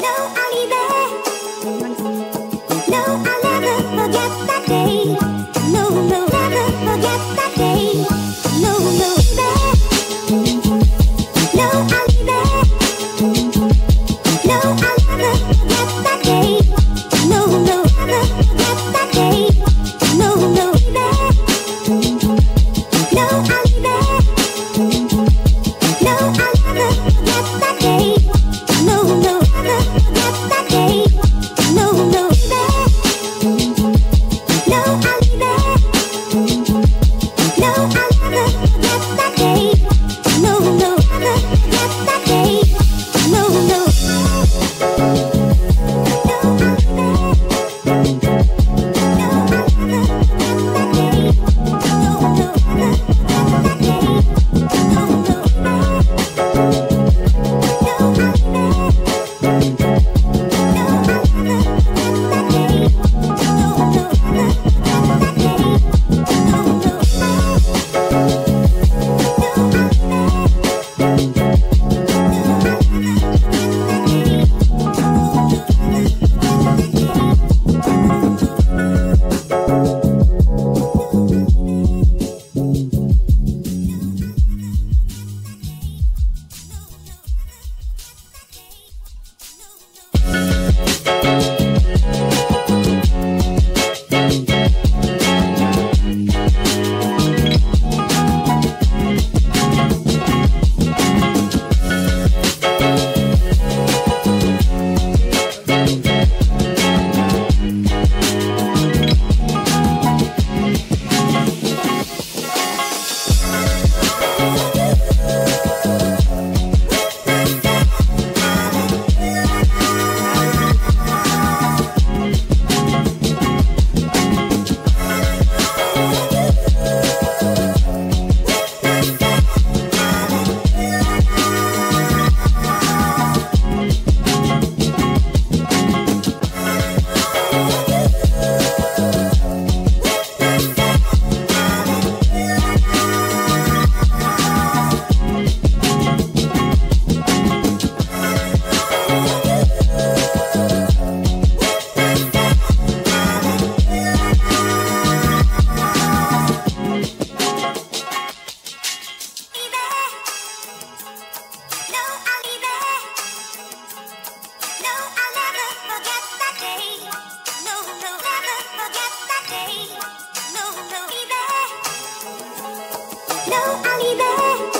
No, I No, I'll be there.